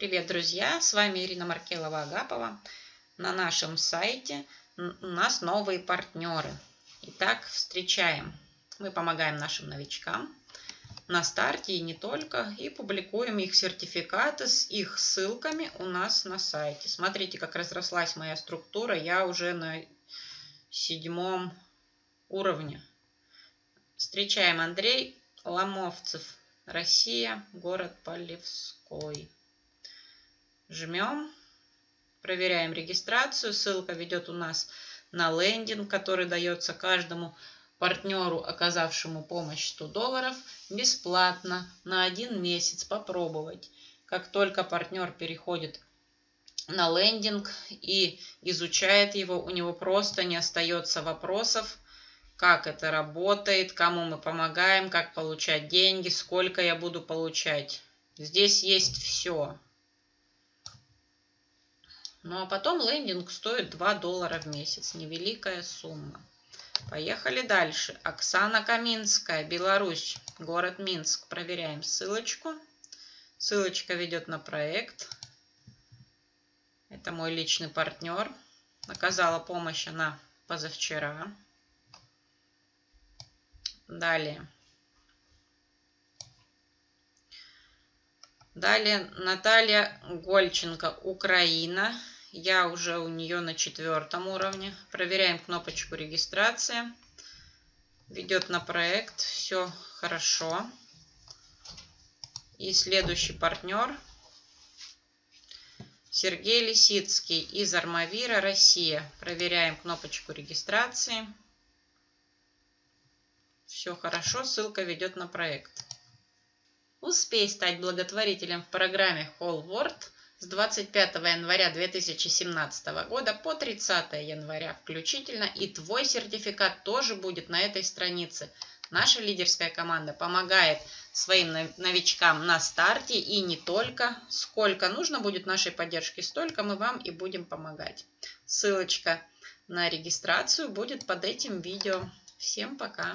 Привет, друзья! С вами Ирина Маркелова-Агапова. На нашем сайте у нас новые партнеры. Итак, встречаем. Мы помогаем нашим новичкам на старте и не только. И публикуем их сертификаты с их ссылками у нас на сайте. Смотрите, как разрослась моя структура. Я уже на седьмом уровне. Встречаем Андрей Ломовцев. Россия, город Полевской. Жмем, проверяем регистрацию. Ссылка ведет у нас на лендинг, который дается каждому партнеру, оказавшему помощь 100 долларов, бесплатно на один месяц попробовать. Как только партнер переходит на лендинг и изучает его, у него просто не остается вопросов, как это работает, кому мы помогаем, как получать деньги, сколько я буду получать. Здесь есть все. Ну а потом лендинг стоит 2 доллара в месяц. Невеликая сумма. Поехали дальше. Оксана Каминская, Беларусь, город Минск. Проверяем ссылочку. Ссылочка ведет на проект. Это мой личный партнер. Оказала помощь она позавчера. Далее. Далее Наталья Гольченко, Украина. Я уже у нее на четвертом уровне. Проверяем кнопочку регистрации. Ведет на проект. Все хорошо. И следующий партнер. Сергей Лисицкий из Армавира, Россия. Проверяем кнопочку регистрации. Все хорошо, ссылка ведет на проект. Успей стать благотворителем в программе World с 25 января 2017 года по 30 января включительно. И твой сертификат тоже будет на этой странице. Наша лидерская команда помогает своим новичкам на старте и не только. Сколько нужно будет нашей поддержки, столько мы вам и будем помогать. Ссылочка на регистрацию будет под этим видео. Всем пока!